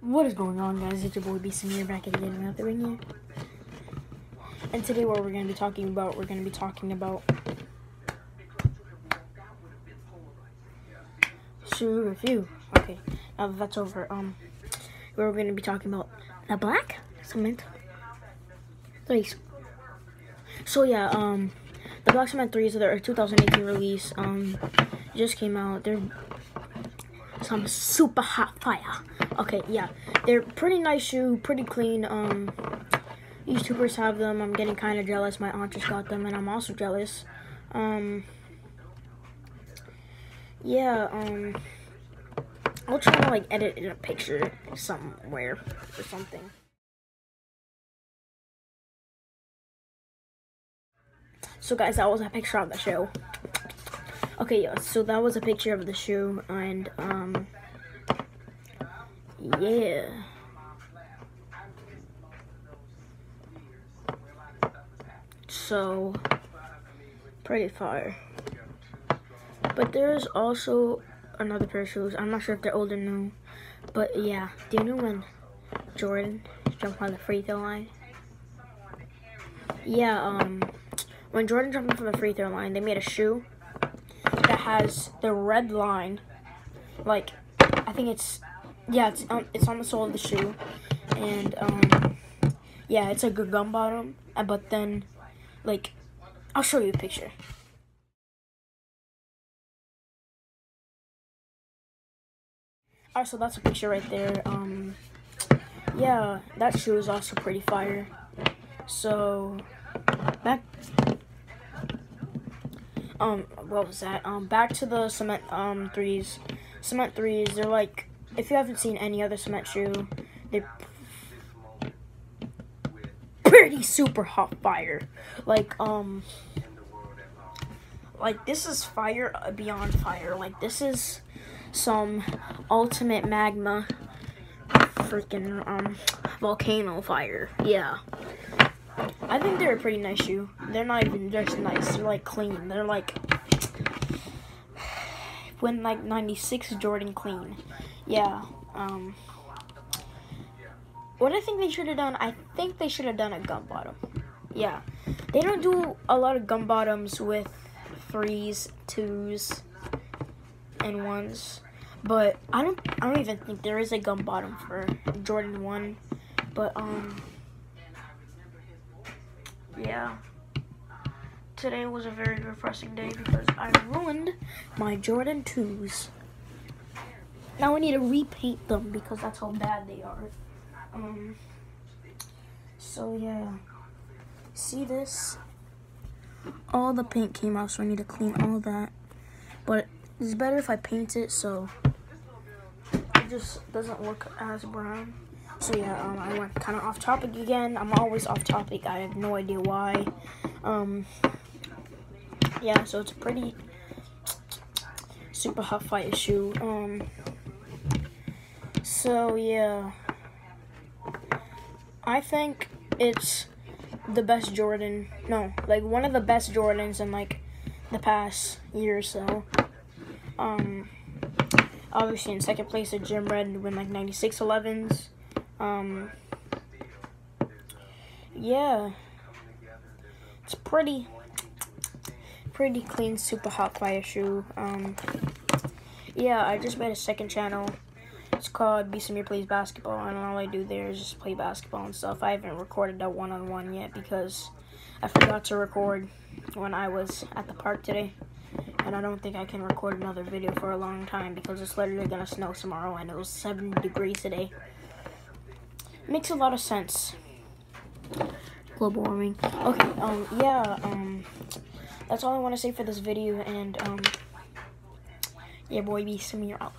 What is going on, guys? It's your boy Beast Ameer back again another ring here. And today, what we're going to be talking about, we're going to be talking about shoe review. Okay, now that that's over, um, we're going to be talking about the black cement threes. So yeah, um, the black cement threes are their 2018 release. Um, just came out. They're some super hot fire. Okay, yeah, they're pretty nice shoe, pretty clean. Um, YouTubers have them. I'm getting kind of jealous. My aunt just got them, and I'm also jealous. Um, yeah, um, I'll try to like edit in a picture somewhere or something. So guys, that was a picture of the shoe. Okay, yeah, so that was a picture of the shoe, and, um, yeah. So, pretty fire. But there's also another pair of shoes. I'm not sure if they're old or new. But yeah, do you know when Jordan jumped on the free throw line? Yeah, um, when Jordan jumped from the free throw line, they made a shoe that has the red line. Like, I think it's, yeah, it's on, it's on the sole of the shoe. And, um, yeah, it's like a gum bottom. But then, like, I'll show you a picture. Alright, so that's a picture right there. Um, yeah, that shoe is also pretty fire. So, back, um, what was that? Um, back to the cement, um, threes. Cement threes, they're like, if you haven't seen any other cement shoe, they're pretty super hot fire. Like, um, like, this is fire beyond fire. Like, this is some ultimate magma freaking um volcano fire. Yeah. I think they're a pretty nice shoe. They're not even just nice, they're like clean. They're like Win Like 96 Jordan clean. Yeah. Um what I think they should have done, I think they should have done a gum bottom. Yeah. They don't do a lot of gum bottoms with threes, twos, and ones. But I don't I don't even think there is a gum bottom for Jordan 1. But um yeah. Today was a very refreshing day because I ruined my Jordan 2s. Now I need to repaint them because that's how bad they are. Um so yeah. See this? All the paint came out so I need to clean all that. But it's better if I paint it so it just doesn't look as brown. So yeah, um, I went kind of off topic again. I'm always off topic. I have no idea why. Um, yeah, so it's a pretty super hot fight issue. Um, so yeah, I think it's the best Jordan. No, like one of the best Jordans in like the past year or so. Um, obviously in second place at Gym Red with like 96 11s. Um, yeah, it's pretty, pretty clean, super hot fire shoe. Um, yeah, I just made a second channel. It's called Beast Ameer Plays Basketball, and all I do there is just play basketball and stuff. I haven't recorded that one-on-one -on -one yet because I forgot to record when I was at the park today and I don't think I can record another video for a long time because it's literally gonna snow tomorrow and it was 70 degrees today. Makes a lot of sense. Global warming. Okay, um, yeah, um, that's all I want to say for this video, and, um, yeah, boy, Beast Ameer out.